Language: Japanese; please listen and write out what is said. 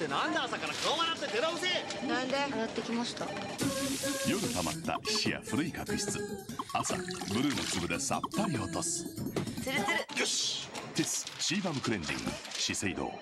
ってなんで朝から顔洗って出直せ。なんで？洗ってきました。夜たまった皮脂や古い角質。朝ブルーの粒でさっぱり落とすつるつるよし。ティスシーバムクレンジング。資生堂